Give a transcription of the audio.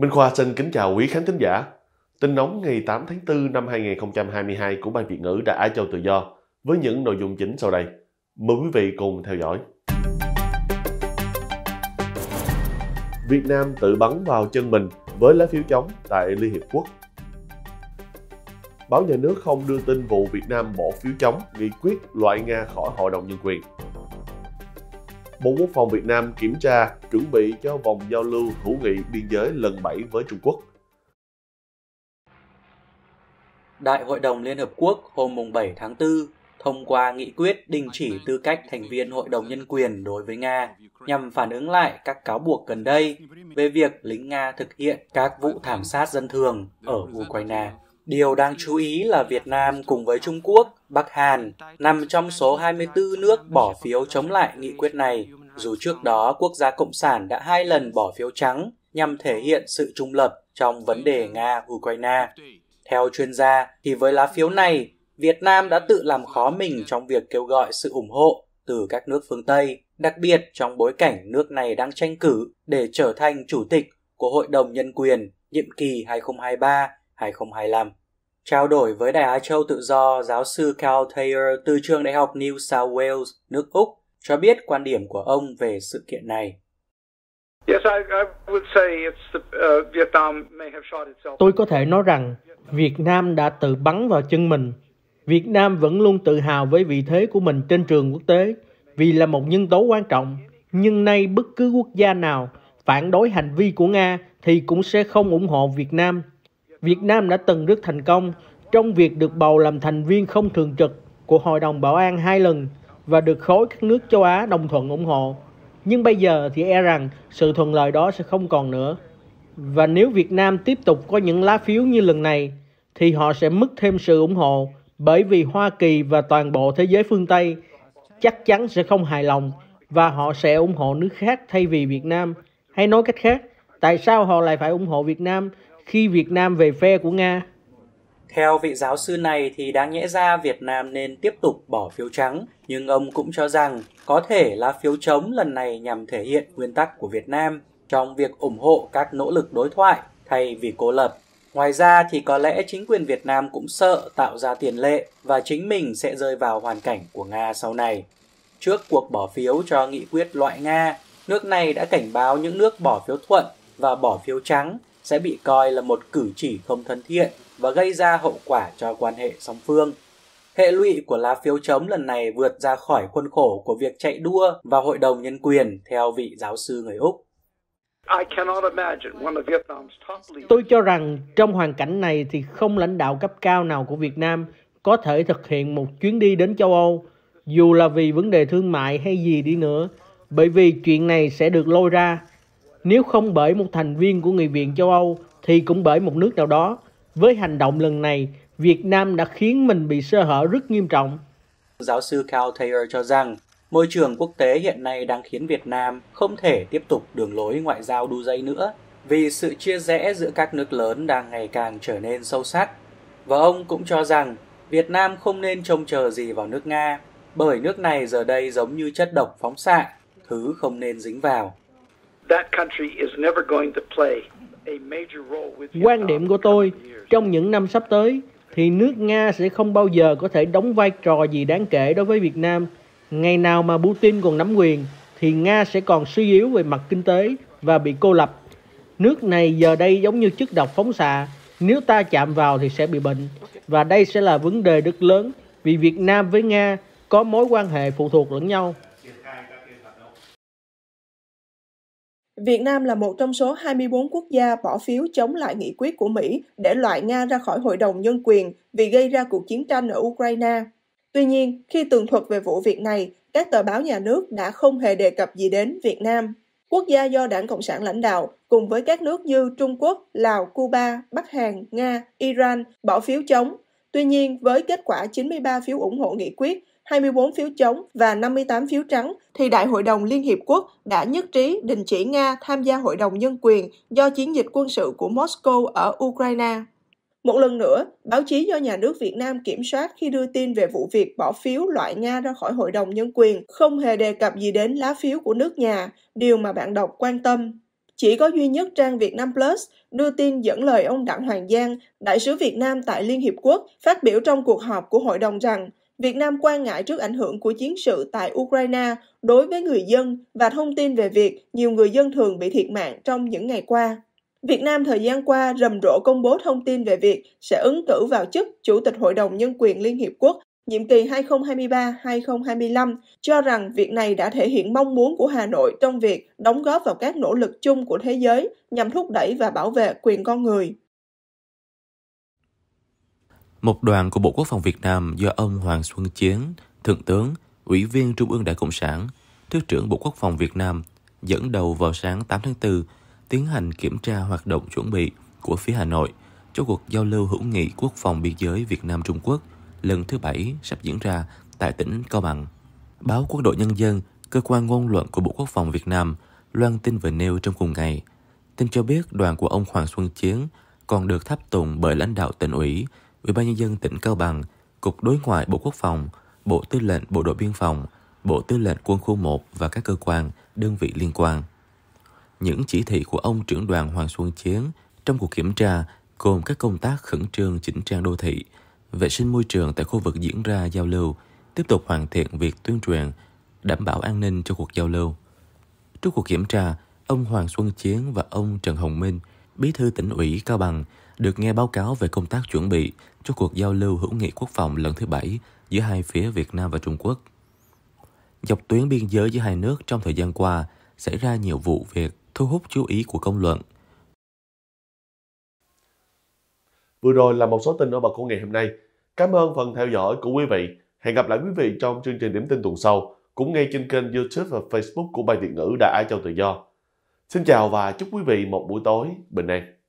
Minh Khoa xin kính chào quý khán thính giả. Tin nóng ngày 8 tháng 4 năm 2022 của Ban Việt ngữ đã Á Châu Tự Do với những nội dung chính sau đây. Mời quý vị cùng theo dõi. Việt Nam tự bắn vào chân mình với lá phiếu chống tại Liên Hiệp Quốc. Báo nhà nước không đưa tin vụ Việt Nam bỏ phiếu chống nghị quyết loại Nga khỏi Hội đồng Nhân quyền. Bộ Quốc phòng Việt Nam kiểm tra, chuẩn bị cho vòng giao lưu hữu nghị biên giới lần 7 với Trung Quốc. Đại hội đồng Liên Hợp Quốc hôm 7 tháng 4 thông qua nghị quyết đình chỉ tư cách thành viên Hội đồng Nhân quyền đối với Nga nhằm phản ứng lại các cáo buộc gần đây về việc lính Nga thực hiện các vụ thảm sát dân thường ở Ukraine. Điều đáng chú ý là Việt Nam cùng với Trung Quốc, Bắc Hàn nằm trong số 24 nước bỏ phiếu chống lại nghị quyết này, dù trước đó quốc gia Cộng sản đã hai lần bỏ phiếu trắng nhằm thể hiện sự trung lập trong vấn đề Nga-Ukraine. Theo chuyên gia, thì với lá phiếu này, Việt Nam đã tự làm khó mình trong việc kêu gọi sự ủng hộ từ các nước phương Tây, đặc biệt trong bối cảnh nước này đang tranh cử để trở thành chủ tịch của Hội đồng Nhân quyền nhiệm kỳ 2023-2025. Trao đổi với Đài Á Châu Tự Do, giáo sư Carl Thayer từ trường Đại học New South Wales, nước Úc, cho biết quan điểm của ông về sự kiện này. Tôi có thể nói rằng Việt Nam đã tự bắn vào chân mình. Việt Nam vẫn luôn tự hào với vị thế của mình trên trường quốc tế vì là một nhân tố quan trọng. Nhưng nay bất cứ quốc gia nào phản đối hành vi của Nga thì cũng sẽ không ủng hộ Việt Nam Việt Nam đã từng rất thành công trong việc được bầu làm thành viên không thường trực của Hội đồng Bảo an hai lần và được khối các nước châu Á đồng thuận ủng hộ. Nhưng bây giờ thì e rằng sự thuận lợi đó sẽ không còn nữa. Và nếu Việt Nam tiếp tục có những lá phiếu như lần này thì họ sẽ mất thêm sự ủng hộ bởi vì Hoa Kỳ và toàn bộ thế giới phương Tây chắc chắn sẽ không hài lòng và họ sẽ ủng hộ nước khác thay vì Việt Nam. Hay nói cách khác, tại sao họ lại phải ủng hộ Việt Nam khi Việt Nam về phe của Nga. Theo vị giáo sư này thì đáng nhẽ ra Việt Nam nên tiếp tục bỏ phiếu trắng, nhưng ông cũng cho rằng có thể là phiếu chống lần này nhằm thể hiện nguyên tắc của Việt Nam trong việc ủng hộ các nỗ lực đối thoại thay vì cố lập. Ngoài ra thì có lẽ chính quyền Việt Nam cũng sợ tạo ra tiền lệ và chính mình sẽ rơi vào hoàn cảnh của Nga sau này. Trước cuộc bỏ phiếu cho nghị quyết loại Nga, nước này đã cảnh báo những nước bỏ phiếu thuận và bỏ phiếu trắng sẽ bị coi là một cử chỉ không thân thiện và gây ra hậu quả cho quan hệ song phương. Hệ lụy của lá phiếu chống lần này vượt ra khỏi khuôn khổ của việc chạy đua vào Hội đồng Nhân quyền theo vị giáo sư người Úc. Tôi cho rằng trong hoàn cảnh này thì không lãnh đạo cấp cao nào của Việt Nam có thể thực hiện một chuyến đi đến châu Âu, dù là vì vấn đề thương mại hay gì đi nữa, bởi vì chuyện này sẽ được lôi ra nếu không bởi một thành viên của Nghị viện châu Âu thì cũng bởi một nước nào đó. Với hành động lần này, Việt Nam đã khiến mình bị sơ hở rất nghiêm trọng. Giáo sư Carl Thayer cho rằng môi trường quốc tế hiện nay đang khiến Việt Nam không thể tiếp tục đường lối ngoại giao đu dây nữa vì sự chia rẽ giữa các nước lớn đang ngày càng trở nên sâu sắc. Và ông cũng cho rằng Việt Nam không nên trông chờ gì vào nước Nga bởi nước này giờ đây giống như chất độc phóng xạ, thứ không nên dính vào. Quan điểm của tôi, trong những năm sắp tới, thì nước Nga sẽ không bao giờ có thể đóng vai trò gì đáng kể đối với Việt Nam. Ngày nào mà Putin còn nắm quyền, thì Nga sẽ còn suy yếu về mặt kinh tế và bị cô lập. Nước này giờ đây giống như chất độc phóng xạ, nếu ta chạm vào thì sẽ bị bệnh. Và đây sẽ là vấn đề rất lớn vì Việt Nam với Nga có mối quan hệ phụ thuộc lẫn nhau. Việt Nam là một trong số 24 quốc gia bỏ phiếu chống lại nghị quyết của Mỹ để loại Nga ra khỏi Hội đồng Nhân quyền vì gây ra cuộc chiến tranh ở Ukraine. Tuy nhiên, khi tường thuật về vụ việc này, các tờ báo nhà nước đã không hề đề cập gì đến Việt Nam. Quốc gia do Đảng Cộng sản lãnh đạo, cùng với các nước như Trung Quốc, Lào, Cuba, Bắc Hàn, Nga, Iran bỏ phiếu chống. Tuy nhiên, với kết quả 93 phiếu ủng hộ nghị quyết, 24 phiếu chống và 58 phiếu trắng, thì Đại hội đồng Liên Hiệp Quốc đã nhất trí đình chỉ Nga tham gia Hội đồng Nhân quyền do chiến dịch quân sự của Moscow ở Ukraine. Một lần nữa, báo chí do nhà nước Việt Nam kiểm soát khi đưa tin về vụ việc bỏ phiếu loại Nga ra khỏi Hội đồng Nhân quyền không hề đề cập gì đến lá phiếu của nước nhà, điều mà bạn đọc quan tâm. chỉ có duy nhất trang Việt Nam Plus đưa tin dẫn lời ông Đặng Hoàng Giang, đại sứ Việt Nam tại Liên Hiệp Quốc, phát biểu trong cuộc họp của hội đồng rằng Việt Nam quan ngại trước ảnh hưởng của chiến sự tại Ukraine đối với người dân và thông tin về việc nhiều người dân thường bị thiệt mạng trong những ngày qua. Việt Nam thời gian qua rầm rộ công bố thông tin về việc sẽ ứng cử vào chức Chủ tịch Hội đồng Nhân quyền Liên Hiệp Quốc nhiệm kỳ 2023-2025 cho rằng việc này đã thể hiện mong muốn của Hà Nội trong việc đóng góp vào các nỗ lực chung của thế giới nhằm thúc đẩy và bảo vệ quyền con người. Một đoàn của Bộ Quốc phòng Việt Nam do ông Hoàng Xuân Chiến, Thượng tướng, Ủy viên Trung ương Đảng Cộng sản, Thứ trưởng Bộ Quốc phòng Việt Nam dẫn đầu vào sáng 8 tháng 4 tiến hành kiểm tra hoạt động chuẩn bị của phía Hà Nội cho cuộc giao lưu hữu nghị quốc phòng biên giới Việt Nam Trung Quốc lần thứ bảy sắp diễn ra tại tỉnh Cao Bằng. Báo Quốc đội Nhân dân, cơ quan ngôn luận của Bộ Quốc phòng Việt Nam, loan tin về nêu trong cùng ngày. Tin cho biết đoàn của ông Hoàng Xuân Chiến còn được tháp tùng bởi lãnh đạo tỉnh ủy, Ủy ban nhân dân tỉnh Cao Bằng, Cục Đối ngoại Bộ Quốc phòng, Bộ Tư lệnh Bộ đội Biên phòng, Bộ Tư lệnh Quân khu 1 và các cơ quan, đơn vị liên quan. Những chỉ thị của ông trưởng đoàn Hoàng Xuân Chiến trong cuộc kiểm tra gồm các công tác khẩn trương chỉnh trang đô thị, vệ sinh môi trường tại khu vực diễn ra giao lưu, tiếp tục hoàn thiện việc tuyên truyền, đảm bảo an ninh cho cuộc giao lưu. Trước cuộc kiểm tra, ông Hoàng Xuân Chiến và ông Trần Hồng Minh, bí thư tỉnh ủy Cao Bằng, được nghe báo cáo về công tác chuẩn bị cho cuộc giao lưu hữu nghị quốc phòng lần thứ bảy giữa hai phía Việt Nam và Trung Quốc. Dọc tuyến biên giới giữa hai nước trong thời gian qua xảy ra nhiều vụ việc thu hút chú ý của công luận. Vừa rồi là một số tin nổi bật của ngày hôm nay. Cảm ơn phần theo dõi của quý vị. Hẹn gặp lại quý vị trong chương trình điểm tin tuần sau, cũng ngay trên kênh YouTube và Facebook của Bài Việt ngữ Đại ai Châu Tự Do. Xin chào và chúc quý vị một buổi tối bình an.